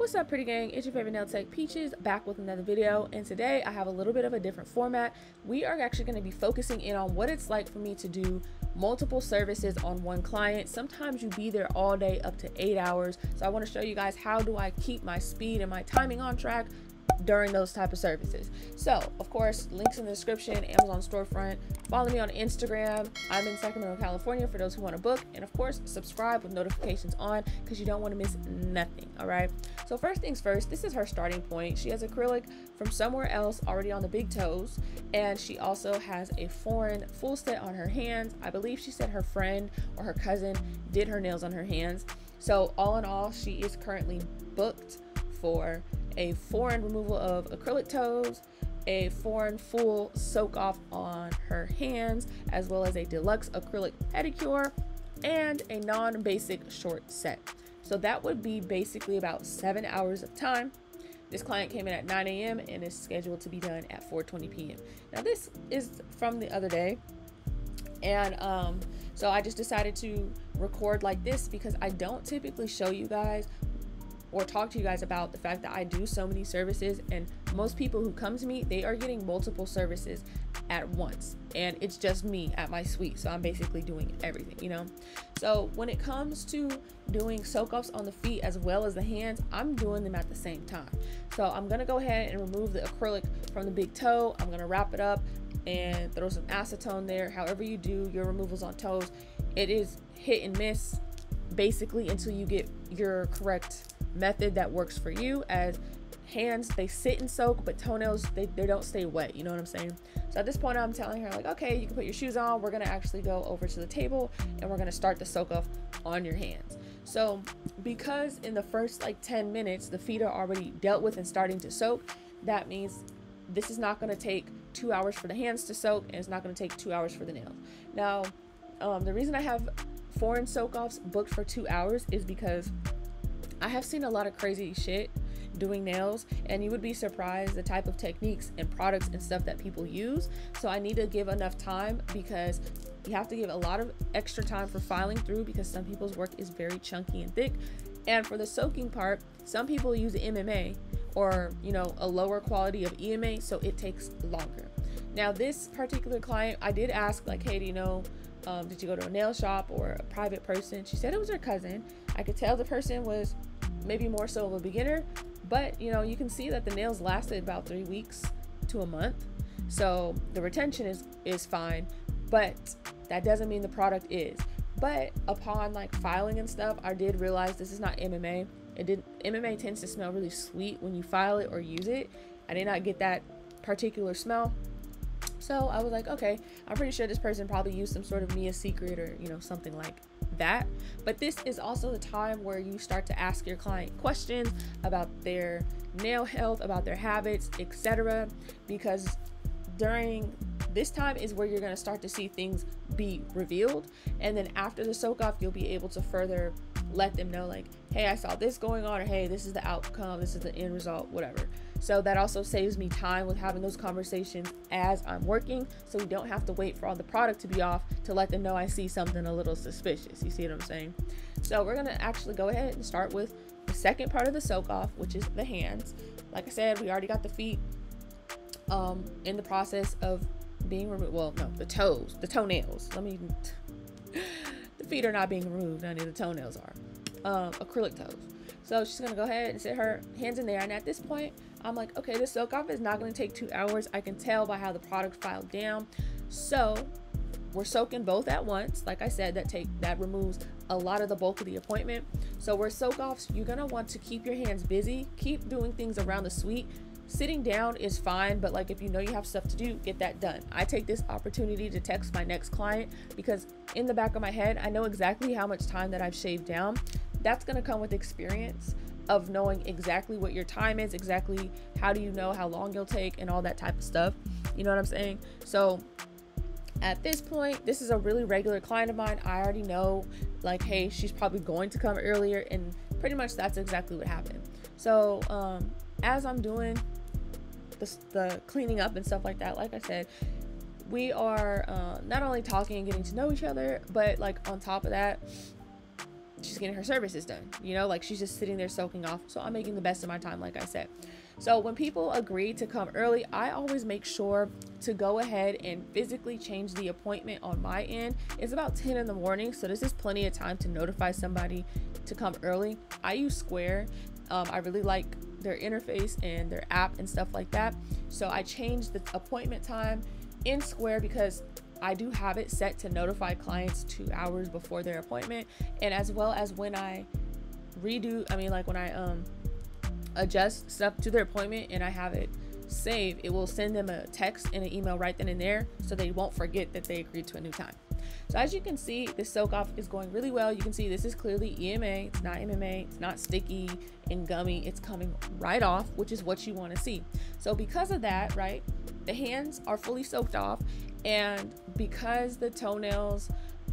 What's up pretty gang? It's your favorite nail tech Peaches back with another video and today I have a little bit of a different format. We are actually going to be focusing in on what it's like for me to do multiple services on one client. Sometimes you be there all day up to 8 hours. So I want to show you guys how do I keep my speed and my timing on track during those type of services. So, of course, links in the description, Amazon storefront. Follow me on Instagram. I'm in Sacramento, California for those who want to book. And of course, subscribe with notifications on because you don't want to miss nothing. All right. So, first things first, this is her starting point. She has acrylic from somewhere else already on the big toes. And she also has a foreign full set on her hands. I believe she said her friend or her cousin did her nails on her hands. So, all in all, she is currently booked for a foreign removal of acrylic toes, a foreign full soak off on her hands, as well as a deluxe acrylic pedicure and a non basic short set. So that would be basically about seven hours of time. This client came in at 9 a.m. and is scheduled to be done at 4:20 p.m. Now this is from the other day, and um, so I just decided to record like this because I don't typically show you guys or talk to you guys about the fact that I do so many services and most people who come to me, they are getting multiple services at once. And it's just me at my suite. So I'm basically doing everything, you know? So when it comes to doing soak offs on the feet as well as the hands, I'm doing them at the same time. So I'm gonna go ahead and remove the acrylic from the big toe. I'm gonna wrap it up and throw some acetone there. However you do your removals on toes, it is hit and miss basically until you get your correct method that works for you. As hands they sit and soak but toenails they, they don't stay wet you know what i'm saying? So at this point i'm telling her like okay you can put your shoes on. We're gonna actually go over to the table and we're gonna start the soak off on your hands. So because in the first like 10 minutes the feet are already dealt with and starting to soak that means this is not to take two hours for the hands to soak and it's not to take two hours for the nails. Now um, the reason i have foreign soak offs booked for two hours is because I have seen a lot of crazy shit doing nails and you would be surprised the type of techniques and products and stuff that people use. So i need to give enough time because you have to give a lot of extra time for filing through because some people's work is very chunky and thick. And for the soaking part some people use mma or you know a lower quality of ema so it takes longer. Now this particular client i did ask like hey do you know um, did you go to a nail shop or a private person she said it was her cousin i could tell the person was maybe more so of a beginner. But you know, you can see that the nails lasted about three weeks to a month. So the retention is is fine, but that doesn't mean the product is. But upon like filing and stuff, I did realize this is not MMA. It did MMA tends to smell really sweet when you file it or use it. I did not get that particular smell. So I was like, okay, I'm pretty sure this person probably used some sort of Mia secret or, you know, something like that. But this is also the time where you start to ask your client questions about their nail health, about their habits, etc. Because during this time is where you're going to start to see things be revealed. And then after the soak off, you'll be able to further let them know, like, hey, I saw this going on, or hey, this is the outcome, this is the end result, whatever. So that also saves me time with having those conversations as I'm working. So we don't have to wait for all the product to be off to let them know I see something a little suspicious. You see what I'm saying? So we're to actually go ahead and start with the second part of the soak off, which is the hands. Like I said, we already got the feet um, in the process of being removed. Well, no, the toes, the toenails. Let me. the feet are not being removed. None of the toenails are. Um, acrylic toes. So she's gonna go ahead and set her hands in there. And at this point, I'm like, okay, this soak off is not to take two hours. I can tell by how the product filed down. So we're soaking both at once. Like I said, that take that removes a lot of the bulk of the appointment. So we're soak offs. You're gonna want to keep your hands busy. Keep doing things around the suite. Sitting down is fine, but like if you know you have stuff to do, get that done. I take this opportunity to text my next client because in the back of my head, I know exactly how much time that I've shaved down. That's gonna come with experience of knowing exactly what your time is, exactly how do you know how long you'll take, and all that type of stuff. You know what I'm saying? So at this point, this is a really regular client of mine. I already know, like, hey, she's probably going to come earlier, and pretty much that's exactly what happened. So, um, as I'm doing the, the cleaning up and stuff like that, like I said, we are uh, not only talking and getting to know each other, but like on top of that, she's getting her services done. You know, like she's just sitting there soaking off. So I'm making the best of my time, like I said. So when people agree to come early, I always make sure to go ahead and physically change the appointment on my end. It's about 10 in the morning, so this is plenty of time to notify somebody to come early. I use Square. Um, I really like their interface and their app and stuff like that. So I changed the appointment time in Square because I do have it set to notify clients two hours before their appointment, and as well as when I redo, I mean, like when I um adjust stuff to their appointment and I have it saved, it will send them a text and an email right then and there so they won't forget that they agreed to a new time. So as you can see, the soak off is going really well. You can see this is clearly EMA. It's not MMA. It's not sticky and gummy. It's coming right off, which is what you want to see. So because of that, right, the hands are fully soaked off and because the toenails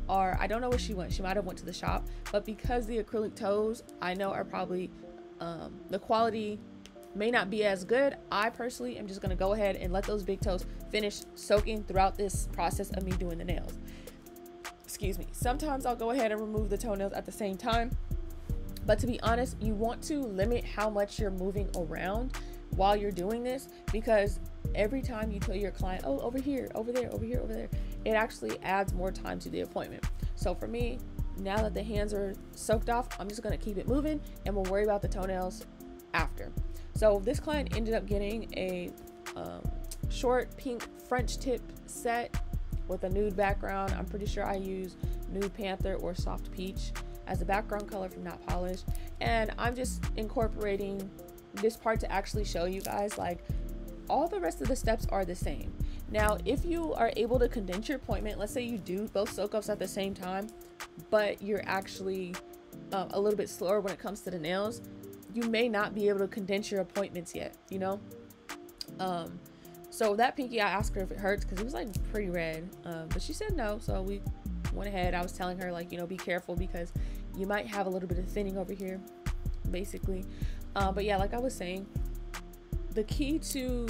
are i don't know where she went she might have went to the shop but because the acrylic toes i know are probably um, the quality may not be as good i personally am just to go ahead and let those big toes finish soaking throughout this process of me doing the nails. Excuse me. Sometimes i'll go ahead and remove the toenails at the same time but to be honest you want to limit how much you're moving around while you're doing this because every time you tell your client, oh, over here, over there, over here, over there, it actually adds more time to the appointment. So for me, now that the hands are soaked off, I'm just gonna keep it moving and we'll worry about the toenails after. So this client ended up getting a um, short pink French tip set with a nude background. I'm pretty sure I use nude panther or soft peach as a background color from Not Polish. And I'm just incorporating this part to actually show you guys like all the rest of the steps are the same. Now, if you are able to condense your appointment, let's say you do both soak ups at the same time, but you're actually um, a little bit slower when it comes to the nails, you may not be able to condense your appointments yet, you know? Um, so that pinky, I asked her if it hurts because it was like pretty red, um, but she said no. So we went ahead. I was telling her, like, you know, be careful because you might have a little bit of thinning over here, basically. Uh, but yeah, like I was saying, the key to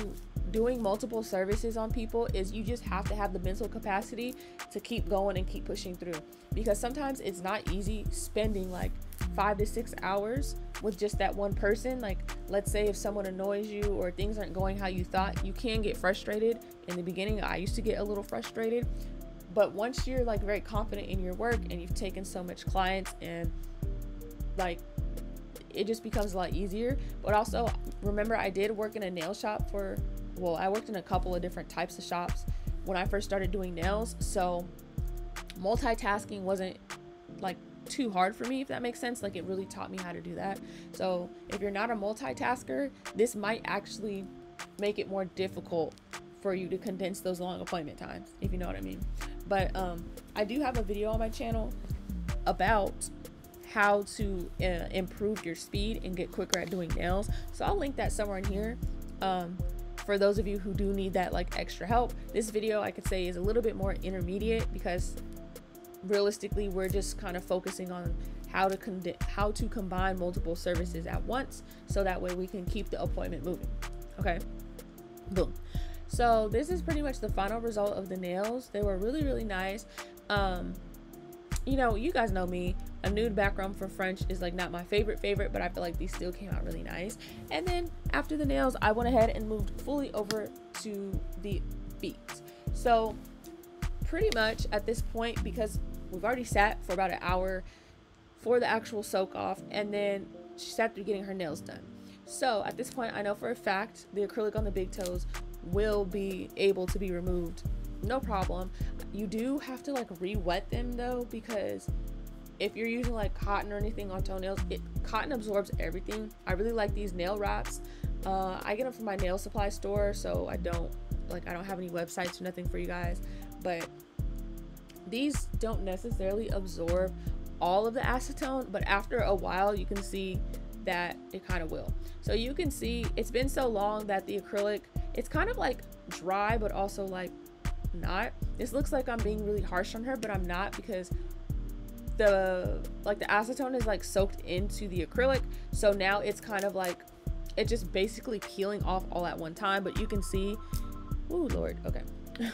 doing multiple services on people is you just have to have the mental capacity to keep going and keep pushing through. Because sometimes it's not easy spending like five to six hours with just that one person. Like let's say if someone annoys you or things aren't going how you thought you can get frustrated. In the beginning i used to get a little frustrated. But once you're like very confident in your work and you've taken so much clients and like it just becomes a lot easier. But also, remember, I did work in a nail shop for, well, I worked in a couple of different types of shops when I first started doing nails. So multitasking wasn't like too hard for me, if that makes sense. Like, it really taught me how to do that. So, if you're not a multitasker, this might actually make it more difficult for you to condense those long appointment times, if you know what I mean. But um, I do have a video on my channel about how to uh, improve your speed and get quicker at doing nails. So I'll link that somewhere in here. Um, for those of you who do need that like extra help, this video I could say is a little bit more intermediate because realistically we're just kind of focusing on how to con- how to combine multiple services at once so that way we can keep the appointment moving. Okay. Boom. So this is pretty much the final result of the nails. They were really really nice. Um you know, you guys know me a nude background for French is like not my favorite favorite, but I feel like these still came out really nice. And then after the nails, I went ahead and moved fully over to the feet. So pretty much at this point, because we've already sat for about an hour for the actual soak off, and then she sat through getting her nails done. So at this point, I know for a fact the acrylic on the big toes will be able to be removed. No problem. You do have to like re-wet them though because if you're using like cotton or anything on toenails, it cotton absorbs everything. I really like these nail wraps. Uh, I get them from my nail supply store, so I don't like I don't have any websites or nothing for you guys, but these don't necessarily absorb all of the acetone, but after a while you can see that it kind of will. So you can see it's been so long that the acrylic, it's kind of like dry, but also like not. This looks like I'm being really harsh on her, but I'm not because the like the acetone is like soaked into the acrylic so now it's kind of like it just basically peeling off all at one time but you can see oh lord okay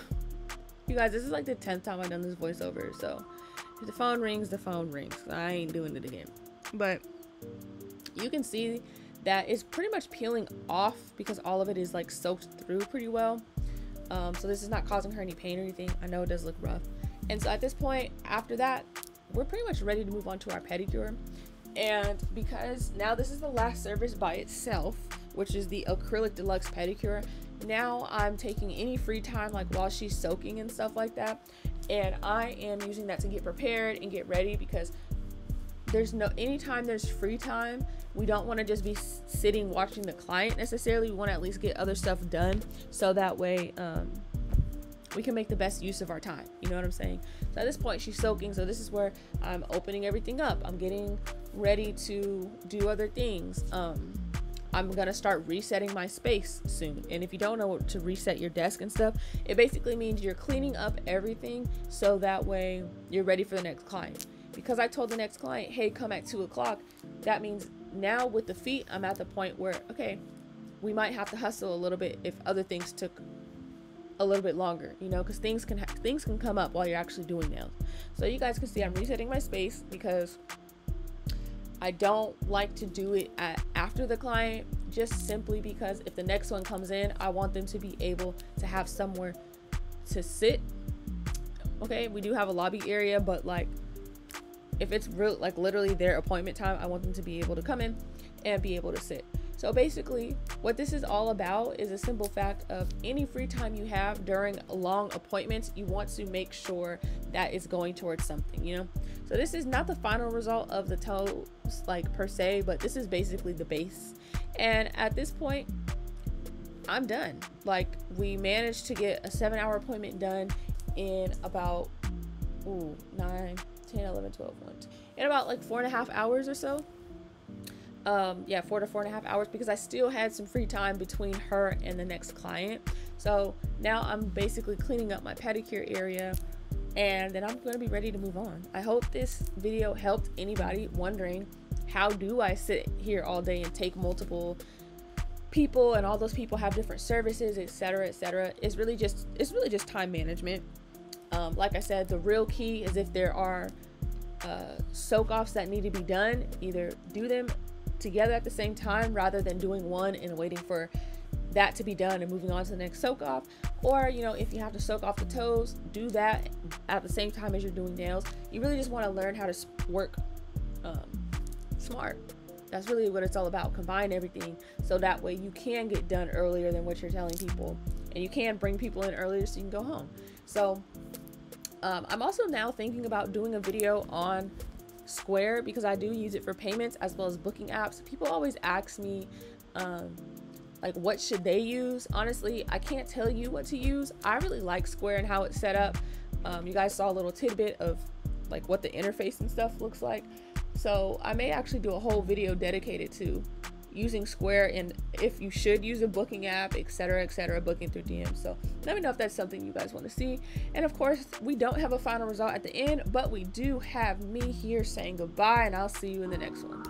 you guys this is like the 10th time i've done this voiceover so If the phone rings, the phone rings. I ain't doing it again. But you can see that it's pretty much peeling off because all of it is like soaked through pretty well. Um, so this is not causing her any pain or anything. I know it does look rough. And so at this point, after that, we're pretty much ready to move on to our pedicure. And because now this is the last service by itself, which is the acrylic deluxe pedicure, now I'm taking any free time like while she's soaking and stuff like that. And I am using that to get prepared and get ready because there's no anytime there's free time we don't want to just be sitting watching the client necessarily we want to at least get other stuff done so that way um, we can make the best use of our time. You know what i'm saying? So at this point she's soaking so this is where i'm opening everything up. I'm getting ready to do other things. Um, I'm gonna start resetting my space soon. And if you don't know what to reset your desk and stuff, it basically means you're cleaning up everything so that way you're ready for the next client. Because I told the next client, hey, come at two o'clock, that means now with the feet, I'm at the point where, okay, we might have to hustle a little bit if other things took a little bit longer, you know, because things can ha- things can come up while you're actually doing nails. So you guys can see I'm resetting my space because I don't like to do it at, after the client, just simply because if the next one comes in, I want them to be able to have somewhere to sit. Okay, we do have a lobby area, but like if it's real like literally their appointment time i want them to be able to come in and be able to sit so basically what this is all about is a simple fact of any free time you have during long appointments you want to make sure that it's going towards something you know? So this is not the final result of the toes like per se but this is basically the base. And at this point i'm done. Like we managed to get a seven hour appointment done in about ooh, nine 10, 11, 12, 1, in about like four and a half hours or so. Um, yeah, four to four and a half hours because I still had some free time between her and the next client. So now I'm basically cleaning up my pedicure area and then I'm going to be ready to move on. I hope this video helped anybody wondering how do I sit here all day and take multiple people and all those people have different services, etc., etc. It's really just it's really just time management. Um, like I said, the real key is if there are uh, soak offs that need to be done, either do them together at the same time rather than doing one and waiting for that to be done and moving on to the next soak off. Or, you know, if you have to soak off the toes, do that at the same time as you're doing nails. You really just want to learn how to work um, smart. That's really what it's all about. Combine everything so that way you can get done earlier than what you're telling people. And you can bring people in earlier so you can go home. So um, I'm also now thinking about doing a video on Square because I do use it for payments as well as booking apps. People always ask me, um, like, what should they use? Honestly, I can't tell you what to use. I really like Square and how it's set up. Um, you guys saw a little tidbit of like what the interface and stuff looks like. So I may actually do a whole video dedicated to using Square and if you should use a booking app, etc., etc., booking through DM. So let me know if that's something you guys want to see. And of course, we don't have a final result at the end, but we do have me here saying goodbye, and I'll see you in the next one.